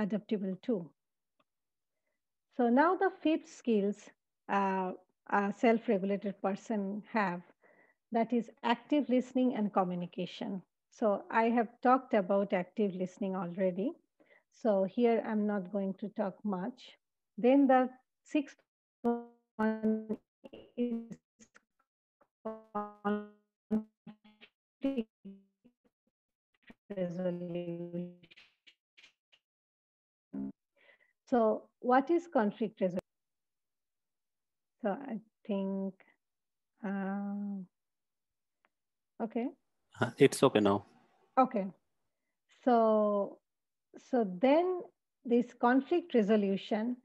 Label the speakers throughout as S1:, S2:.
S1: adaptable too. So now the fifth skills uh, a self-regulated person have, that is active listening and communication. So I have talked about active listening already. So here I'm not going to talk much. Then the sixth one is resolution. So what is conflict resolution? So I think, uh, okay.
S2: Uh, it's okay now.
S1: Okay. So, so then this conflict resolution,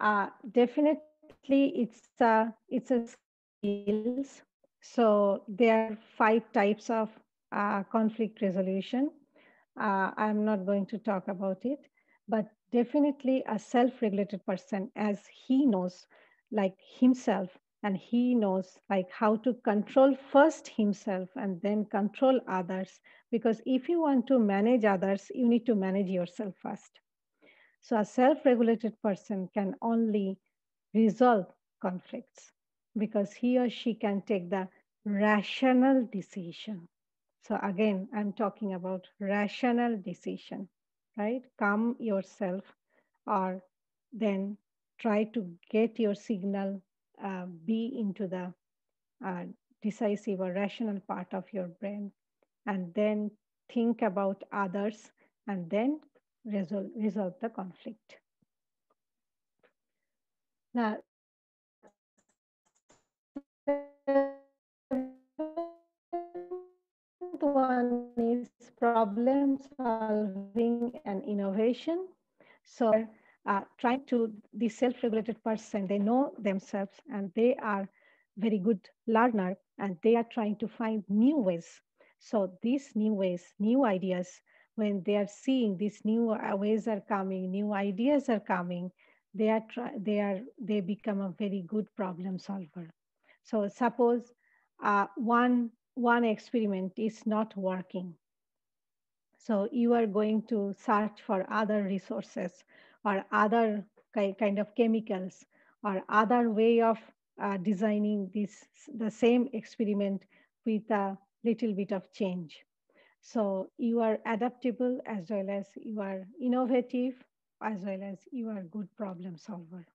S1: uh, definitely it's a, it's a skills. So there are five types of uh, conflict resolution. Uh, I'm not going to talk about it, but definitely a self-regulated person as he knows like himself and he knows like how to control first himself and then control others because if you want to manage others you need to manage yourself first. So a self-regulated person can only resolve conflicts because he or she can take the rational decision. So again i'm talking about rational decision right calm yourself or then try to get your signal uh, be into the uh, decisive or rational part of your brain and then think about others and then resolve, resolve the conflict. Now, one is problem solving and innovation. So uh, trying to the self-regulated person they know themselves and they are very good learner and they are trying to find new ways. So these new ways new ideas when they are seeing these new ways are coming new ideas are coming they are try, they are they become a very good problem solver. So suppose uh, one one experiment is not working so you are going to search for other resources or other kind of chemicals or other way of uh, designing this the same experiment with a little bit of change. So you are adaptable as well as you are innovative as well as you are good problem solver.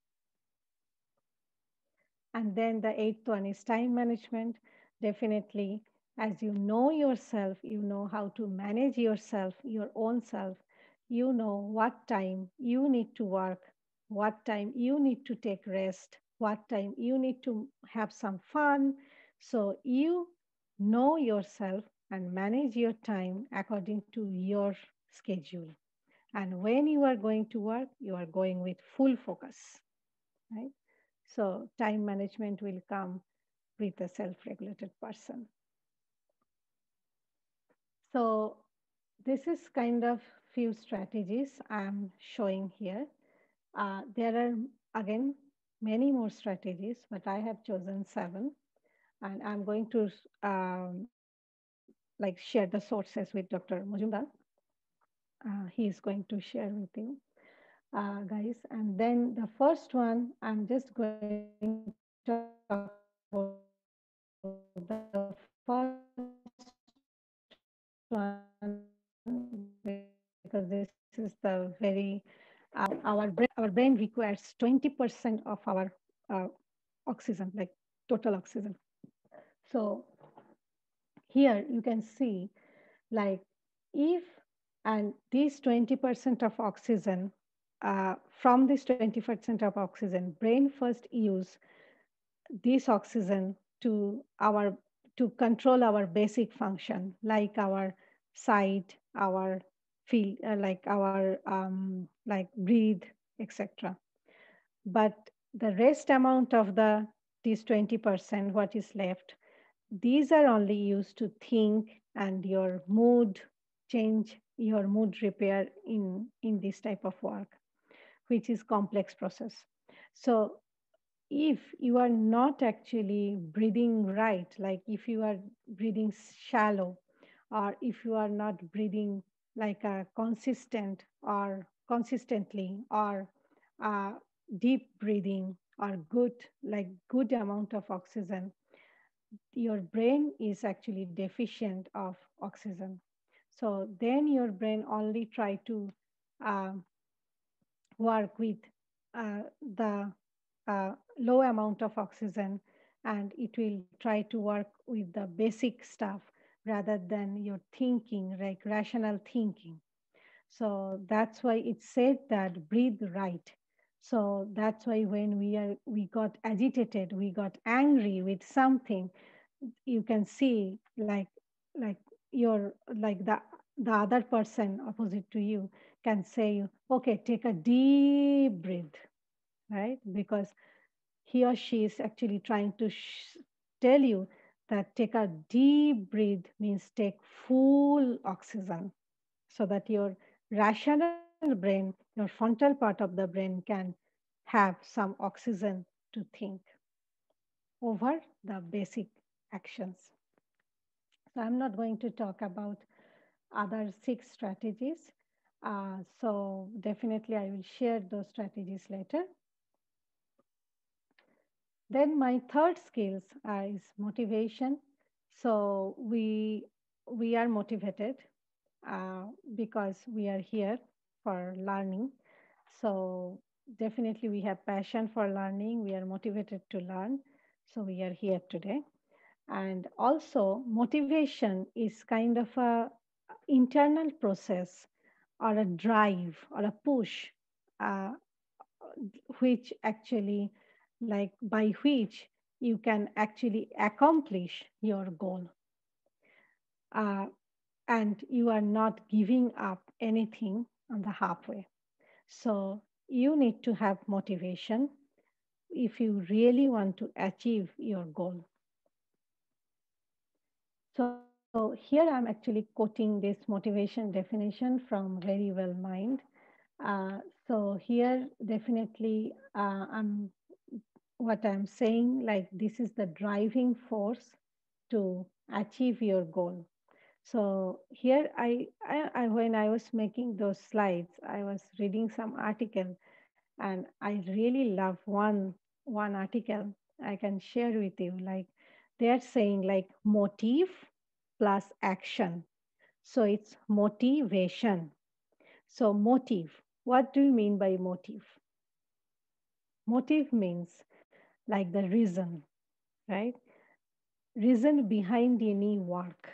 S1: And then the eighth one is time management. Definitely as you know yourself you know how to manage yourself your own self you know what time you need to work, what time you need to take rest, what time you need to have some fun. So you know yourself and manage your time according to your schedule. And when you are going to work, you are going with full focus, right? So time management will come with a self-regulated person. So this is kind of few strategies I'm showing here. Uh, there are, again, many more strategies, but I have chosen seven. And I'm going to um, like share the sources with Dr. Majumdar. Uh, he is going to share with you uh, guys. And then the first one, I'm just going to talk about the first one because this is the very, uh, our, brain, our brain requires 20% of our uh, oxygen, like total oxygen. So here you can see like if, and this 20% of oxygen, uh, from this 20% of oxygen, brain first use this oxygen to our to control our basic function like our sight our feel uh, like our um, like breathe etc but the rest amount of the this 20% what is left these are only used to think and your mood change your mood repair in in this type of work which is complex process. So if you are not actually breathing right like if you are breathing shallow or if you are not breathing like a consistent or consistently or uh, deep breathing or good like good amount of oxygen your brain is actually deficient of oxygen. So then your brain only try to uh, work with uh, the uh, low amount of oxygen and it will try to work with the basic stuff rather than your thinking like rational thinking. So that's why it said that breathe right. So that's why when we are we got agitated we got angry with something you can see like like your like the the other person opposite to you can say okay take a deep breath right because he or she is actually trying to tell you that take a deep breath means take full oxygen so that your rational brain your frontal part of the brain can have some oxygen to think over the basic actions. So I'm not going to talk about other six strategies. Uh, so definitely I will share those strategies later. Then my third skills is motivation. So we we are motivated uh, because we are here for learning. So definitely we have passion for learning. We are motivated to learn. So we are here today. And also motivation is kind of a internal process or a drive or a push uh, which actually like by which you can actually accomplish your goal. Uh, and you are not giving up anything on the halfway. So you need to have motivation if you really want to achieve your goal. So here i'm actually quoting this motivation definition from Verywell Mind. Uh, so here definitely uh, i'm what i'm saying like this is the driving force to achieve your goal. So here I, I, I when i was making those slides i was reading some article and i really love one one article i can share with you. Like they're saying like motive plus action. So it's motivation. So motive what do you mean by motive? Motive means like the reason right? Reason behind any work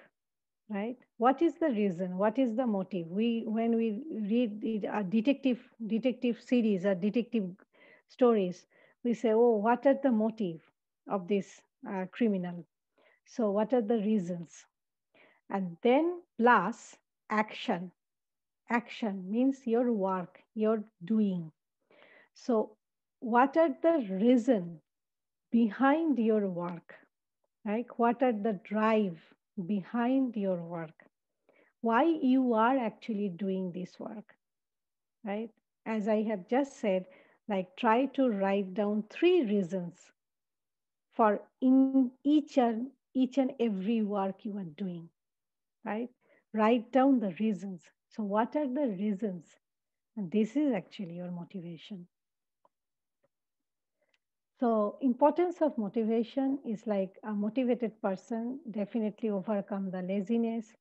S1: right? What is the reason? What is the motive? We when we read a detective detective series or detective stories we say oh what are the motive of this uh, criminal? So what are the reasons? And then plus action. Action means your work you're doing. So what are the reason behind your work right? What are the drive behind your work? Why you are actually doing this work right? As i have just said like try to write down three reasons for in each and each and every work you are doing right? Write down the reasons. So what are the reasons? And this is actually your motivation so importance of motivation is like a motivated person definitely overcome the laziness.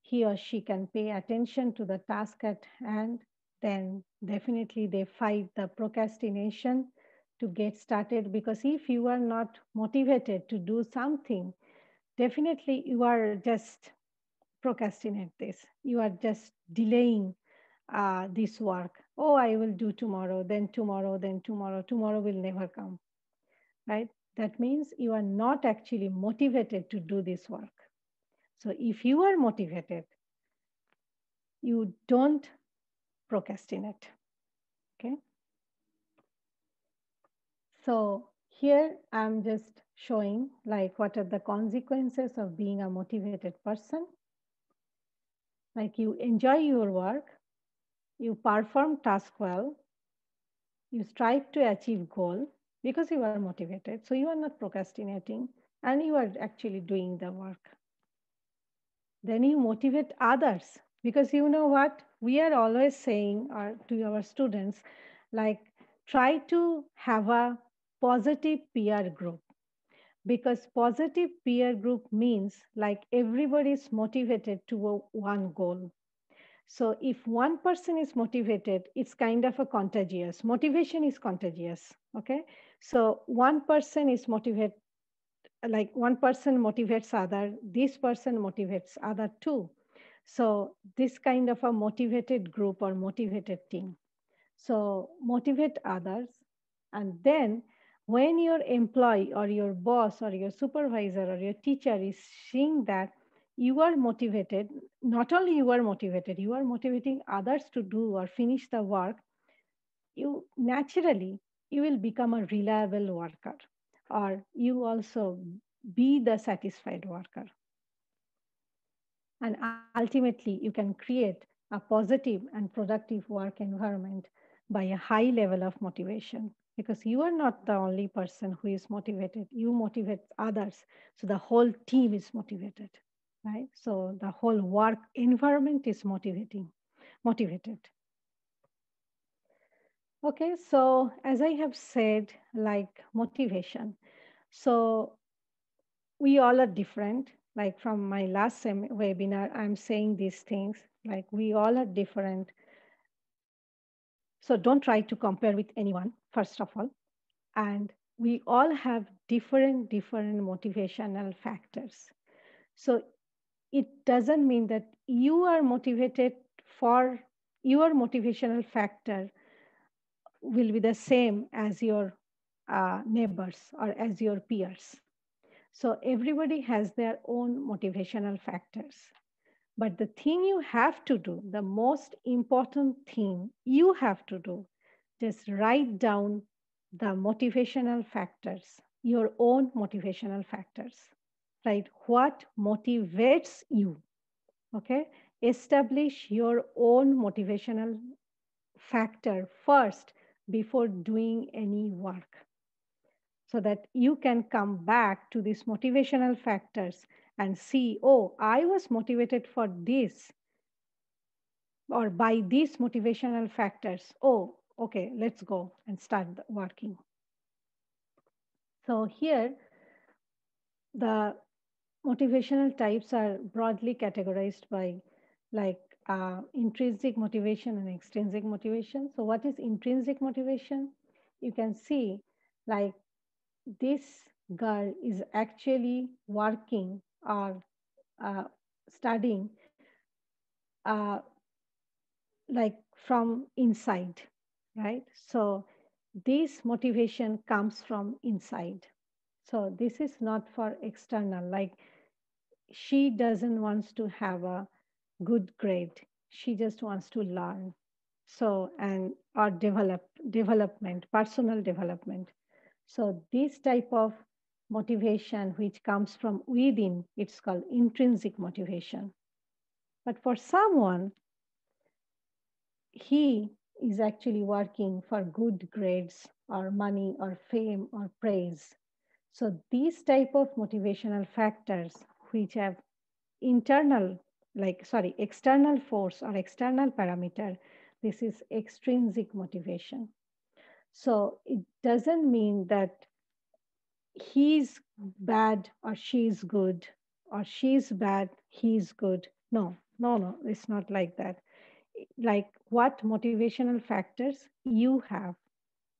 S1: He or she can pay attention to the task at hand. Then definitely they fight the procrastination to get started because if you are not motivated to do something, definitely you are just procrastinate this. You are just delaying uh, this work. Oh, I will do tomorrow, then tomorrow, then tomorrow. Tomorrow will never come right? That means you are not actually motivated to do this work. So if you are motivated, you don't procrastinate. Okay. So here I'm just showing like what are the consequences of being a motivated person. Like you enjoy your work, you perform task well, you strive to achieve goal, because you are motivated. So you are not procrastinating and you are actually doing the work. Then you motivate others because you know what? we are always saying our, to our students, like try to have a positive peer group because positive peer group means like everybody is motivated to one goal so if one person is motivated it's kind of a contagious motivation is contagious okay so one person is motivated like one person motivates other this person motivates other too. So this kind of a motivated group or motivated team. So motivate others and then when your employee or your boss or your supervisor or your teacher is seeing that you are motivated not only you are motivated you are motivating others to do or finish the work you naturally you will become a reliable worker or you also be the satisfied worker. And ultimately you can create a positive and productive work environment by a high level of motivation because you are not the only person who is motivated. You motivate others. So the whole team is motivated right? So the whole work environment is motivating motivated okay so as i have said like motivation so we all are different like from my last webinar i'm saying these things like we all are different so don't try to compare with anyone, first of all. And we all have different, different motivational factors. So it doesn't mean that you are motivated for your motivational factor will be the same as your uh, neighbors or as your peers. So everybody has their own motivational factors. But the thing you have to do, the most important thing you have to do, just write down the motivational factors, your own motivational factors, right? What motivates you? Okay. Establish your own motivational factor first before doing any work so that you can come back to these motivational factors and see, oh, I was motivated for this or by these motivational factors. Oh, okay, let's go and start working. So here, the motivational types are broadly categorized by like uh, intrinsic motivation and extrinsic motivation. So what is intrinsic motivation? You can see like this girl is actually working or uh, studying uh, like from inside, right? So this motivation comes from inside. So this is not for external, like she doesn't want to have a good grade. She just wants to learn. So, and or develop development, personal development. So this type of motivation which comes from within, it's called intrinsic motivation. But for someone, he is actually working for good grades or money or fame or praise. So these type of motivational factors which have internal, like, sorry, external force or external parameter, this is extrinsic motivation. So it doesn't mean that he's bad or she's good or she's bad, he's good. No, no, no, it's not like that. Like what motivational factors you have,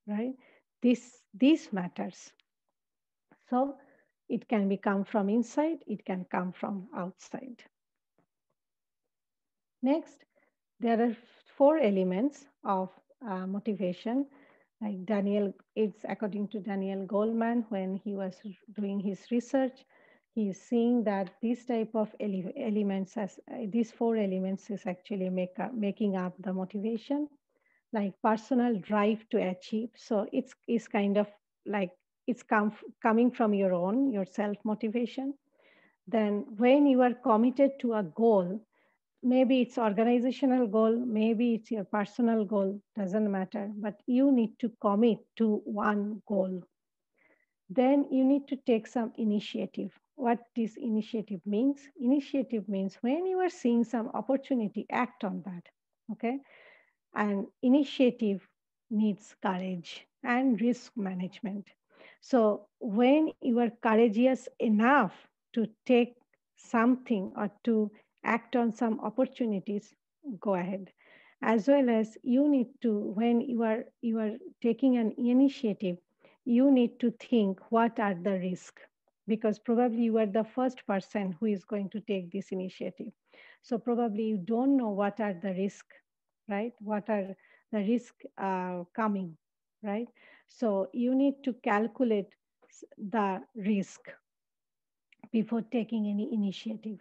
S1: right? This this matters. So it can be come from inside, it can come from outside. Next, there are four elements of uh, motivation like Daniel, it's according to Daniel Goleman, when he was doing his research, he is seeing that this type of ele elements, as uh, these four elements is actually make up, making up the motivation, like personal drive to achieve. So it's, it's kind of like it's come, coming from your own, your self motivation. Then when you are committed to a goal, maybe it's organizational goal maybe it's your personal goal doesn't matter but you need to commit to one goal then you need to take some initiative what this initiative means initiative means when you are seeing some opportunity act on that Okay. And initiative needs courage and risk management. So when you are courageous enough to take something or to act on some opportunities, go ahead. As well as you need to, when you are you are taking an initiative, you need to think what are the risks because probably you are the first person who is going to take this initiative. So probably you don't know what are the risks right? What are the risks uh, coming right? So you need to calculate the risk before taking any initiative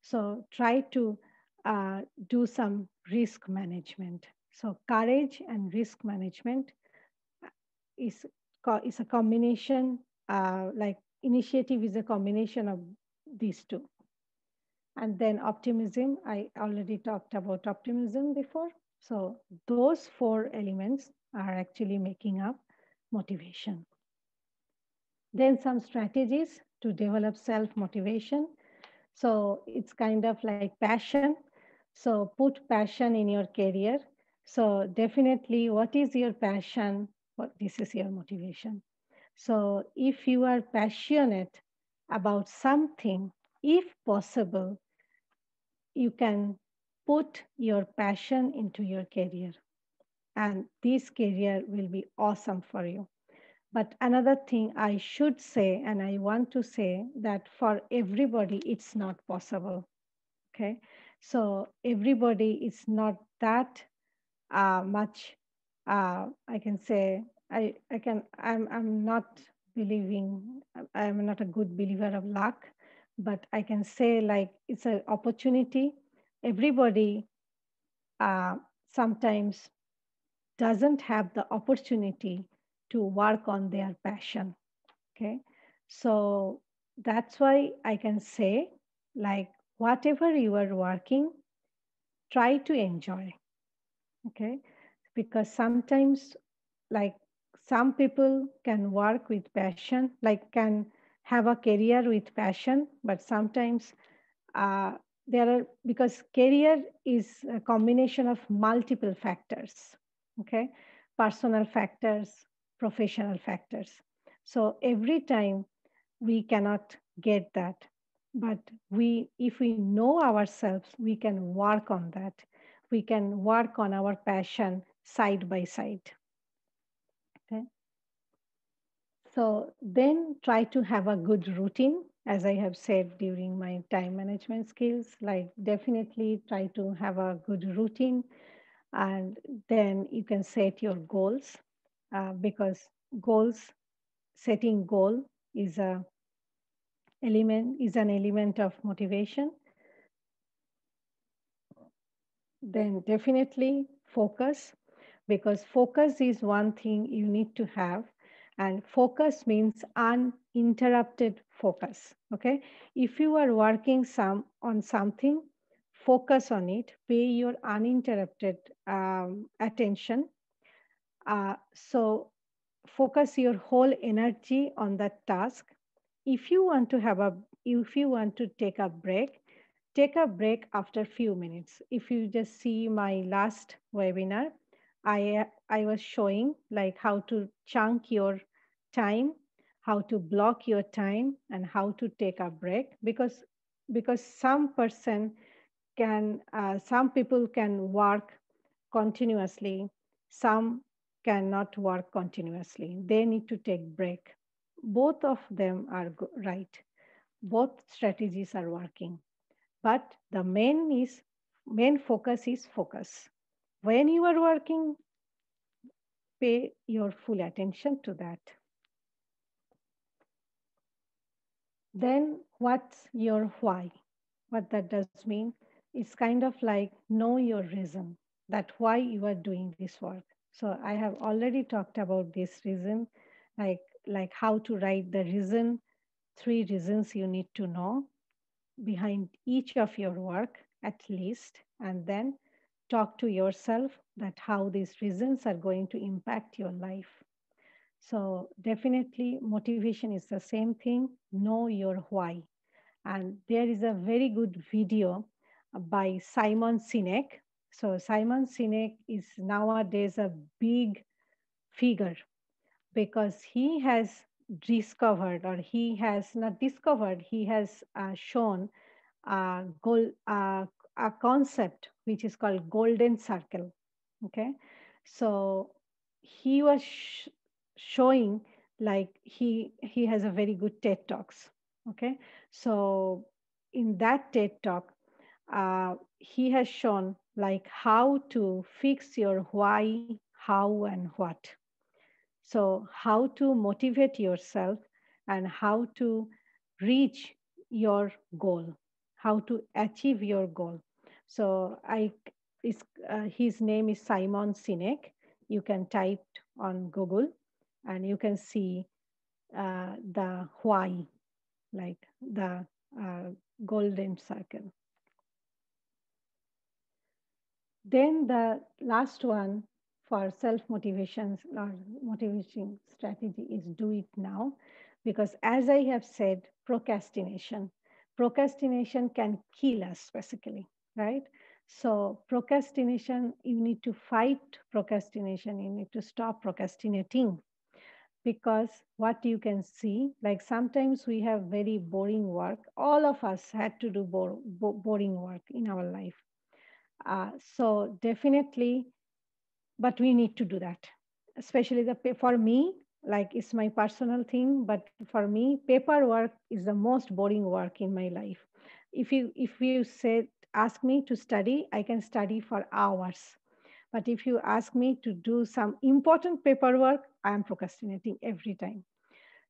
S1: so try to uh, do some risk management. So courage and risk management uh, is is a combination uh, like initiative is a combination of these two. And then optimism i already talked about optimism before. So those four elements are actually making up motivation. Then some strategies to develop self motivation so it's kind of like passion. So put passion in your career. So definitely what is your passion? What this is your motivation. So if you are passionate about something if possible you can put your passion into your career. And this career will be awesome for you but another thing i should say and i want to say that for everybody it's not possible okay? So everybody is not that uh, much uh, i can say i i can i'm i'm not believing i'm not a good believer of luck but i can say like it's an opportunity. Everybody uh, sometimes doesn't have the opportunity to work on their passion okay? So that's why i can say like whatever you are working try to enjoy okay? Because sometimes like some people can work with passion like can have a career with passion but sometimes uh, there are because career is a combination of multiple factors okay? Personal factors professional factors. So every time we cannot get that but we if we know ourselves we can work on that. We can work on our passion side by side. Okay. So then try to have a good routine as i have said during my time management skills like definitely try to have a good routine and then you can set your goals uh, because goals setting goal is a element is an element of motivation. Then definitely focus because focus is one thing you need to have and focus means uninterrupted focus okay? If you are working some on something focus on it pay your uninterrupted um, attention uh, so focus your whole energy on that task. If you want to have a if you want to take a break take a break after few minutes. If you just see my last webinar i i was showing like how to chunk your time how to block your time and how to take a break because because some person can uh, some people can work continuously some cannot work continuously. They need to take break. Both of them are right. Both strategies are working. But the main is main focus is focus. When you are working pay your full attention to that. Then what's your why? What that does mean it's kind of like know your reason that why you are doing this work so i have already talked about this reason like like how to write the reason three reasons you need to know behind each of your work at least and then talk to yourself that how these reasons are going to impact your life. So definitely motivation is the same thing know your why. And there is a very good video by simon sinek So Simon Sinek is nowadays a big figure because he has discovered or he has not discovered he has uh, shown a goal uh, a concept which is called golden circle. Okay? So he was sh- showing like he he has a very good ted talks. Okay? So in that ted talk uh, he has shown like how to fix your why how and what so, how to motivate yourself and how to reach your goal, how to achieve your goal. So, I is uh, his name is Simon Sinek. You can type on Google, and you can see uh, the why, like the uh, golden circle. Then the last one for self motivation or motivation strategy is do it now. Because as i have said procrastination procrastination can kill us basically right? So procrastination you need to fight procrastination you need to stop procrastinating. Because what you can see like sometimes we have very boring work all of us had to do bo- bo- boring work in our life uh, so definitely but we need to do that. Especially the for me like it's my personal thing but for me paperwork is the most boring work in my life. If you if you say ask me to study i can study for hours. But if you ask me to do some important paperwork i am procrastinating every time.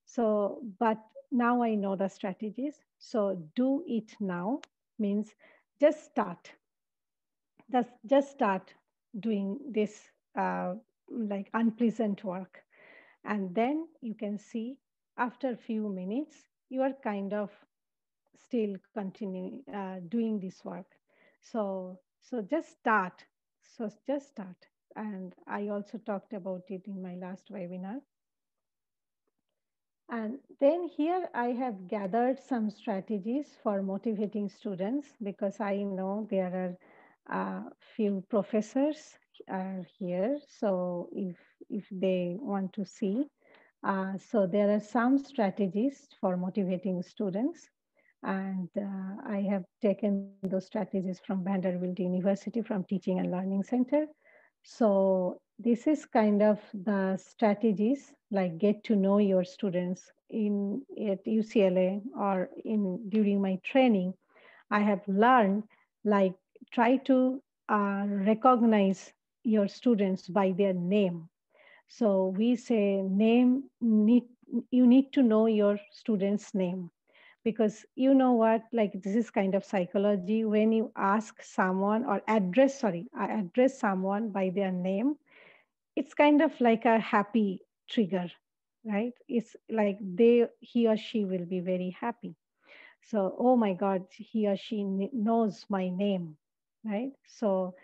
S1: So but now i know the strategies. So do it now means just start just just start doing this uh, like unpleasant work. And then you can see after a few minutes you are kind of still continuing uh, doing this work. So so just start. So just start. And i also talked about it in my last webinar. And then here I have gathered some strategies for motivating students because I know there are a few professors are here. So if if they want to see, uh, so there are some strategies for motivating students. And uh, I have taken those strategies from Vanderbilt University from Teaching and Learning Center. So this is kind of the strategies like get to know your students in at UCLA or in during my training. I have learned like try to uh, recognize your students by their name. So we say name need you need to know your student's name because you know what like this is kind of psychology. When you ask someone or address sorry I address someone by their name it's kind of like a happy trigger right? It's like they he or she will be very happy. So oh my god he or she knows my name right? So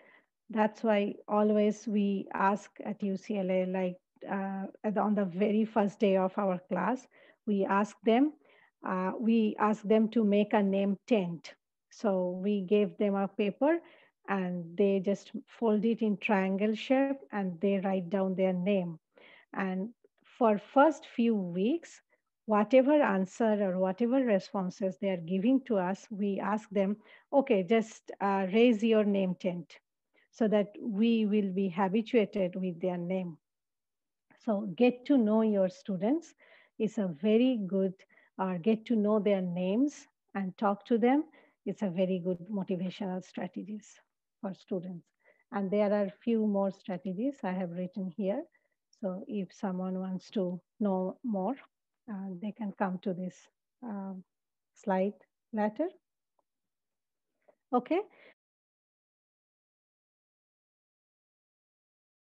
S1: that's why always we ask at ucla like uh, on the very first day of our class we ask them uh, we ask them to make a name tent. So we gave them a paper and they just fold it in triangle shape and they write down their name. And for first few weeks whatever answer or whatever responses they are giving to us we ask them okay just uh, raise your name tent so that we will be habituated with their name so get to know your students is a very good or uh, get to know their names and talk to them it's a very good motivational strategies for students. And there are few more strategies I have written here. So if someone wants to know more, uh, they can come to this uh, slide later. Okay,